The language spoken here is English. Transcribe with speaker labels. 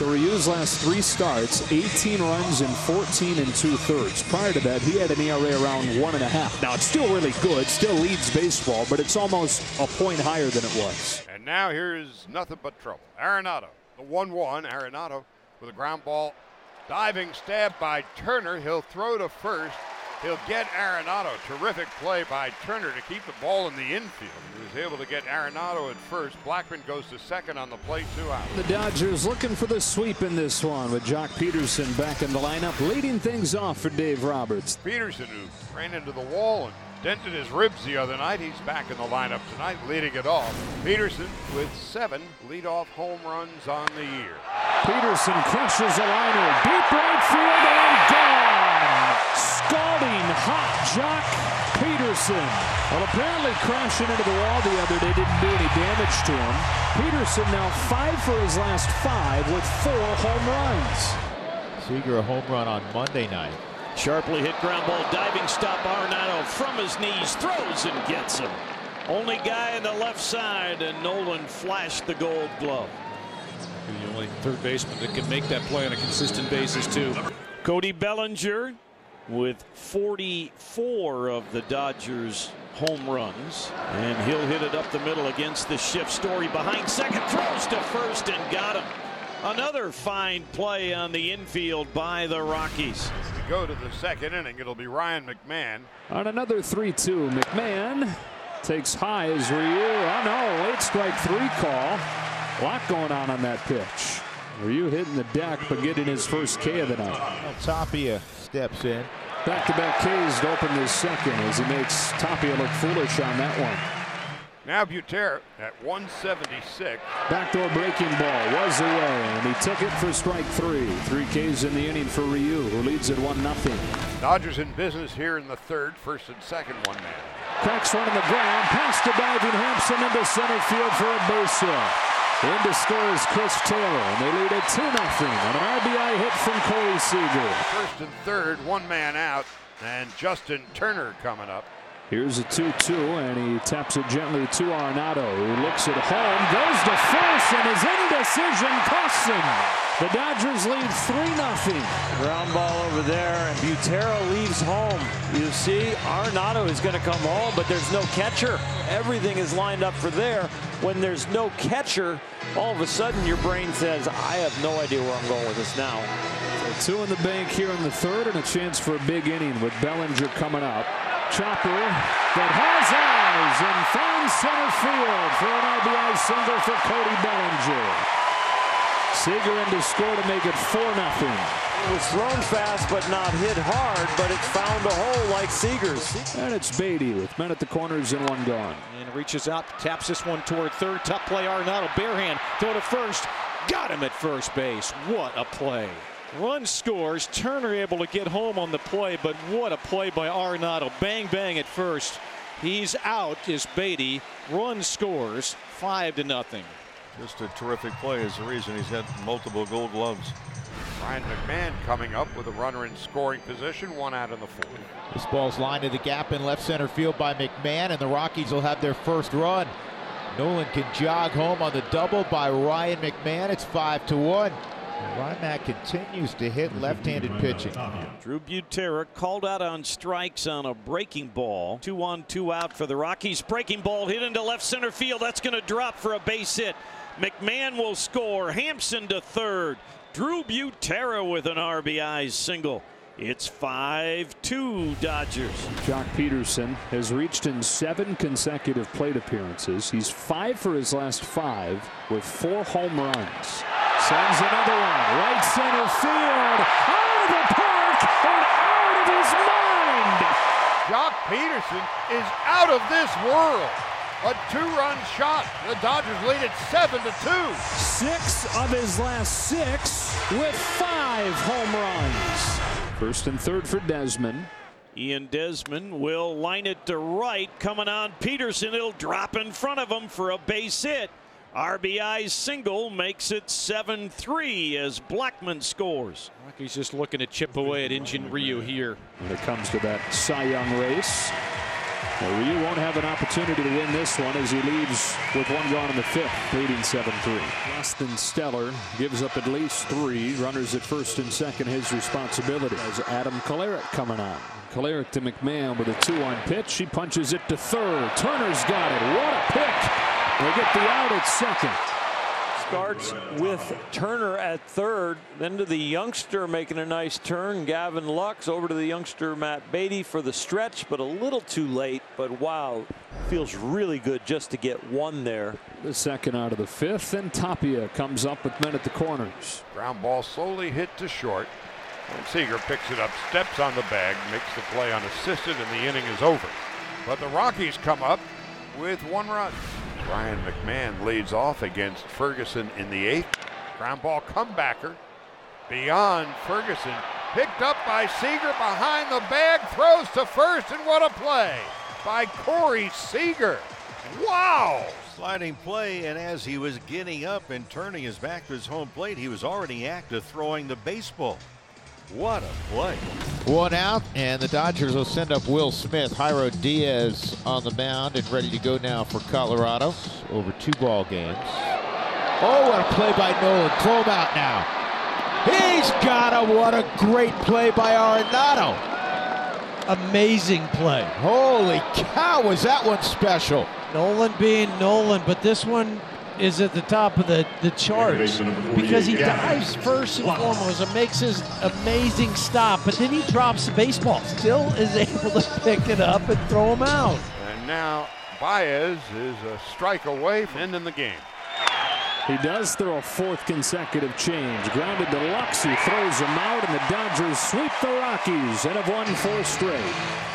Speaker 1: So Ryu's last three starts, 18 runs in 14 and two thirds. Prior to that, he had an ERA around one and a half. Now it's still really good, still leads baseball, but it's almost a point higher than it was.
Speaker 2: And now here's nothing but trouble. Arenado, the 1-1. Arenado with a ground ball, diving stab by Turner. He'll throw to first. He'll get Arenado. Terrific play by Turner to keep the ball in the infield. He was able to get Arenado at first. Blackmon goes to second on the plate, two out.
Speaker 1: The Dodgers looking for the sweep in this one with Joc Pederson back in the lineup, leading things off for Dave Roberts.
Speaker 2: Pederson, who ran into the wall and dented his ribs the other night. He's back in the lineup tonight, leading it off. Pederson with seven leadoff home runs on the year.
Speaker 1: Pederson crushes a liner, deep right field and gone. Scalding hot Joc Pederson. Well, apparently crashing into the wall the other day didn't do any damage to him. Pederson now five for his last five with four home runs.
Speaker 3: Seager a home run on Monday night.
Speaker 4: Sharply hit ground ball, diving stop. Arenado from his knees throws and gets him. Only guy on the left side, and Nolan flashed the gold glove.
Speaker 5: The only third baseman that can make that play on a consistent basis, too.
Speaker 4: Cody Bellinger with 44 of the Dodgers home runs. And he'll hit it up the middle against the shift. Story behind second, throws to first and got him. Another fine play on the infield by the Rockies.
Speaker 2: To go to the second inning, it'll be Ryan McMahon.
Speaker 1: On another 3-2, McMahon takes high as Ryu. Oh no, late strike three call. A lot going on on that pitch. Ryu hitting the deck, but getting his first K of the night.
Speaker 3: Tapia steps in.
Speaker 1: Back-to-back Ks to open this second as he makes Tapia look foolish on that one.
Speaker 2: Now Butera at 176.
Speaker 1: Backdoor breaking ball was away, and he took it for strike three. Three Ks in the inning for Ryu, who leads at 1 nothing.
Speaker 2: Dodgers in business here in the third, first and second, one man.
Speaker 1: Cracks one on the ground, past the diving Hampson into center field for a base hit. In to score is Chris Taylor, and they lead at 2 nothing on an RBI hit from Corey Seager.
Speaker 2: First and third, one man out, and Justin Turner coming up.
Speaker 1: Here's a 2-2, and he taps it gently to Arenado, who looks at home, goes to first, and his indecision costs him. The Dodgers lead 3-0.
Speaker 6: Ground ball over there, and Butera leaves home. You see, Arenado is going to come home, but there's no catcher. Everything is lined up for there. When there's no catcher, all of a sudden your brain says, I have no idea where I'm going with this now.
Speaker 1: Two in the bank here in the third, and a chance for a big inning with Bellinger coming up. Chopper that has eyes and finds center field for an RBI single for Cody Bellinger. Seager in to score to make it 4 nothing.
Speaker 6: It was thrown fast but not hit hard, but it found a hole like Seager's.
Speaker 1: And it's Beaty with men at the corners and one gone.
Speaker 5: And reaches out, taps this one toward third. Tough play, Arenado, bare hand, throw to first. Got him at first base. What a play. Run scores. Turner able to get home on the play, but what a play by Arenado. Bang, bang at first. He's out is Beaty. Run scores five to nothing.
Speaker 7: Just a terrific play is the reason he's had multiple gold gloves.
Speaker 2: Ryan McMahon coming up with a runner in scoring position, one out in the fourth.
Speaker 3: This ball's lined to the gap in left center field by McMahon, and the Rockies will have their first run. Nolan can jog home on the double by Ryan McMahon. It's 5 to 1. Rymack continues to hit left-handed pitching.
Speaker 4: Drew Butera called out on strikes on a breaking ball. Two on, two out for the Rockies. Breaking ball hit into left center field. That's going to drop for a base hit. McMahon will score. Hampson to third. Drew Butera with an RBI single. It's 5-2 Dodgers.
Speaker 1: Joc Pederson has reached in seven consecutive plate appearances. He's five for his last five with four home runs. Sends another one. Right center field. Out of the park and out of his mind.
Speaker 2: Joc Pederson is out of this world. A two-run shot. The Dodgers lead it seven to two.
Speaker 1: Six of his last six with five home runs. First and third for Desmond.
Speaker 4: Ian Desmond will line it to right. Coming on Pederson. He'll drop in front of him for a base hit. RBI single makes it 7-3 as Blackmon scores.
Speaker 5: Rockies just looking to chip away at Hyun-Jin Ryu here.
Speaker 1: When it comes to that Cy Young race. Ryu won't have an opportunity to win this one as he leads with one gone in the fifth, leading 7-3. Less than stellar, gives up at least three. Runners at first and second, his responsibility. As Adam Kolarek coming on. Kolarek to McMahon with a two-on pitch. He punches it to third. Turner's got it. What a pick. They get the out at second
Speaker 6: starts with Turner at third, then to the youngster making a nice turn, Gavin Lux, over to the youngster Matt Beaty for the stretch, but a little too late. But wow, feels really good just to get one there.
Speaker 1: The second out of the fifth, and Tapia comes up with men at the corners.
Speaker 2: Ground ball slowly hit to short. And Seager picks it up, steps on the bag, makes the play unassisted, and the inning is over. But the Rockies come up with one run. Ryan McMahon leads off against Ferguson in the eighth. Ground ball comebacker beyond Ferguson. Picked up by Seager behind the bag, throws to first, and what a play by Corey Seager. Wow!
Speaker 7: Sliding play, and as he was getting up and turning his back to his home plate, he was already active throwing the baseball. What a play.
Speaker 3: One out, and the Dodgers will send up Will Smith. Jairo Diaz on the mound and ready to go now for Colorado. Over two ball games. Oh, what a play by Nolan. Throw him out now. He's got him. What a great play by Arenado.
Speaker 8: Amazing play.
Speaker 3: Holy cow, was that one special?
Speaker 8: Nolan being Nolan, but this one is at the top of the, the charts because he dives first and foremost and makes his amazing stop, but then he drops the baseball, still is able to pick it up and throw him out.
Speaker 2: And now Baez is a strike away from ending the game.
Speaker 1: He does throw a fourth consecutive change. Grounded to Lux, who throws him out, and the Dodgers sweep the Rockies and have won four straight.